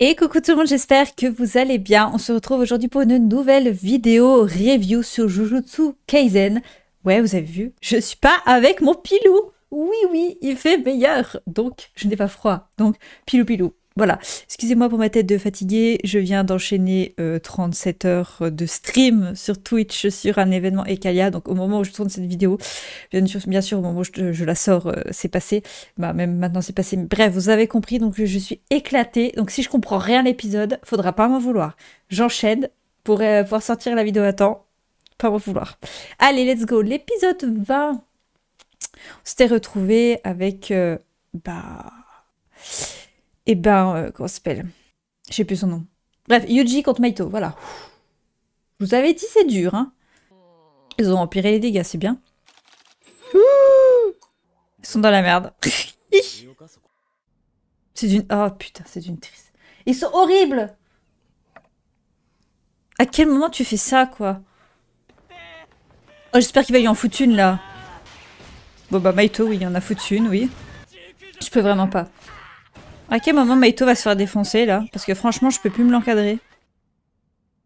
Et coucou tout le monde, j'espère que vous allez bien. On se retrouve aujourd'hui pour une nouvelle vidéo review sur Jujutsu Kaisen. Ouais, vous avez vu, je suis pas avec mon pilou. Oui, oui, il fait meilleur. Donc, je n'ai pas froid. Donc, pilou pilou. Voilà, excusez-moi pour ma tête de fatiguée, je viens d'enchaîner 37 euh, heures de stream sur Twitch sur un événement Ekalia, donc au moment où je tourne cette vidéo, bien sûr, bien sûr au moment où je, la sors, euh, c'est passé, bah même maintenant c'est passé, bref, vous avez compris, donc je suis éclatée, donc si je comprends rien à l'épisode, faudra pas m'en vouloir. J'enchaîne pour euh, pouvoir sortir la vidéo à temps, pas m'en vouloir. Allez, let's go, l'épisode 20, on s'était retrouvé avec, bah et eh ben, euh, comment s'appelle? Je sais plus son nom. Bref, Yuji contre Maito, voilà. Vous avais dit, c'est dur, hein. Ils ont empiré les dégâts, c'est bien. Ils sont dans la merde. c'est d'une... Oh putain, c'est d'une triste. Ils sont horribles À quel moment tu fais ça, quoi? Oh, j'espère qu'il va y en foutre une, là. Bon, bah, Maito, oui, il en a foutu une, oui. Je peux vraiment pas. À quel moment Maito va se faire défoncer là? Parce que franchement, je peux plus me l'encadrer.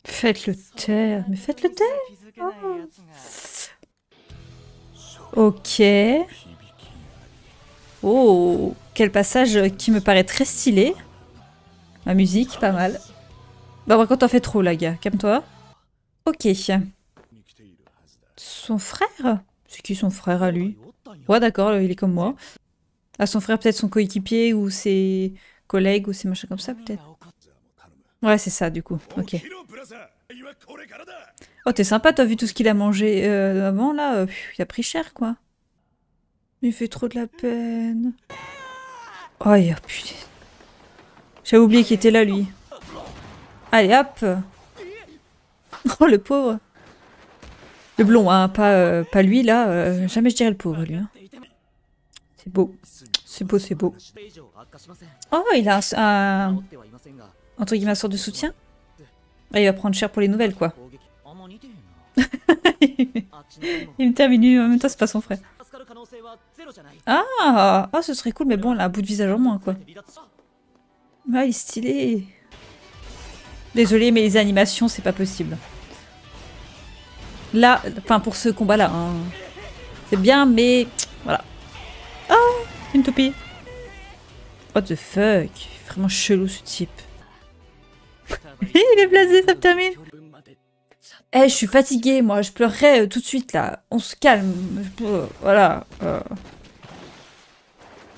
Faites-le taire. Mais faites-le taire oh. Ok. Oh, quel passage qui me paraît très stylé. La musique, pas mal. Bah par contre, t'en fais trop là, gars. Calme-toi. Ok. Son frère? C'est qui son frère à lui? Ouais, d'accord, il est comme moi. À son frère, peut-être son coéquipier ou ses collègues ou ses machins comme ça, peut-être. Ouais, c'est ça, du coup. Ok. Oh, t'es sympa, t'as vu tout ce qu'il a mangé euh, avant, là? Euh, Il a pris cher, quoi. Il fait trop de la peine. Oh, putain. J'avais oublié qu'il était là, lui. Allez, hop Oh, le pauvre Le blond, hein, pas, euh, pas lui, là. jamais je dirais le pauvre, lui. Hein. C'est beau. C'est beau, c'est beau. Oh, il a un, entre guillemets, un sort de soutien ah, Il va prendre cher pour les nouvelles, quoi. il me termine, en même temps, c'est pas son frère. Ah, oh, ce serait cool, mais bon, là, un bout de visage en moins, quoi. Ah, il est stylé. Désolé, mais les animations, c'est pas possible. Là, enfin, pour ce combat-là, hein. c'est bien, mais voilà. Une toupie. What the fuck? Vraiment chelou ce type. Il est blasé, ça me termine. Eh, je suis fatiguée, moi. Je pleurerai euh, tout de suite, là. On se calme. voilà. Euh.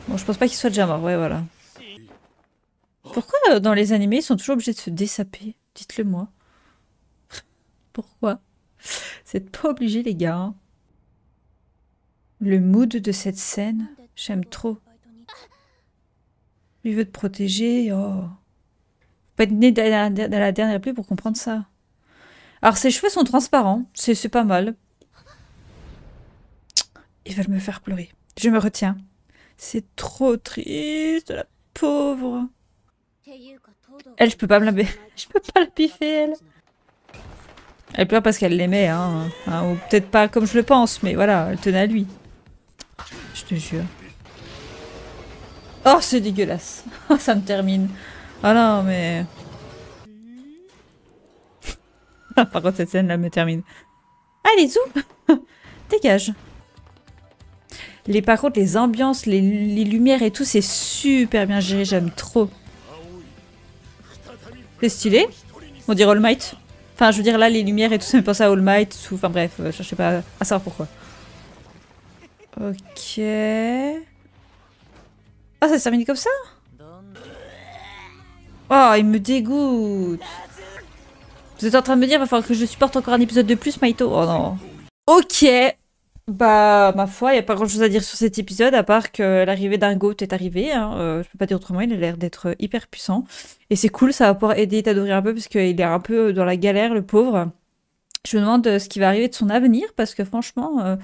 Bon, je pense pas qu'il soit déjà mort. Ouais, voilà. Pourquoi, euh, dans les animés, ils sont toujours obligés de se dessaper? Dites-le moi. Pourquoi? C'est pas obligé, les gars. Hein. Le mood de cette scène, j'aime trop. Il veut te protéger. Oh. Faut pas être né dans la, dernière pluie pour comprendre ça. Alors, ses cheveux sont transparents. C'est pas mal. Ils veulent me faire pleurer. Je me retiens. C'est trop triste, la pauvre. Elle, je peux pas me la... Je peux pas la piffer, elle. Elle pleure parce qu'elle l'aimait, hein. hein. Ou peut-être pas comme je le pense, mais voilà, elle tenait à lui. Je te jure. Oh, c'est dégueulasse. Oh, ça me termine. Oh non, mais... Par contre, cette scène-là me termine. Allez, zou Dégage. Les, par contre, les ambiances, les, lumières et tout, c'est super bien géré. J'aime trop. C'est stylé. On dirait All Might. Enfin, je veux dire, là, les lumières et tout, ça me pense à All Might. Enfin, bref, euh, je sais pas à savoir pourquoi. Ok... Ah, ça s'est terminé comme ça Oh, il me dégoûte. Vous êtes en train de me dire, il va falloir que je supporte encore un épisode de plus, Maito Oh non. Ok. Bah, ma foi, il n'y a pas grand chose à dire sur cet épisode, à part que l'arrivée d'un GOAT est arrivée. Hein. Euh, je peux pas dire autrement, il a l'air d'être hyper puissant. Et c'est cool, ça va pouvoir aider Itadori un peu, parce qu'il est un peu dans la galère, le pauvre. Je me demande ce qui va arriver de son avenir, parce que franchement, euh,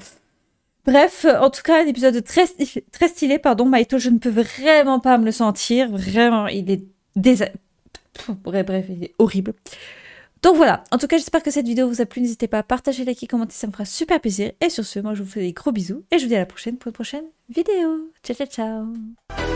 Bref, en tout cas, un épisode très, très stylé, pardon. Maito, je ne peux vraiment pas me le sentir. Vraiment, il est dés... Bref, bref, il est horrible. Donc voilà, en tout cas, j'espère que cette vidéo vous a plu. N'hésitez pas à partager, liker, commenter, ça me fera super plaisir. Et sur ce, moi, je vous fais des gros bisous et je vous dis à la prochaine pour une prochaine vidéo. Ciao, ciao, ciao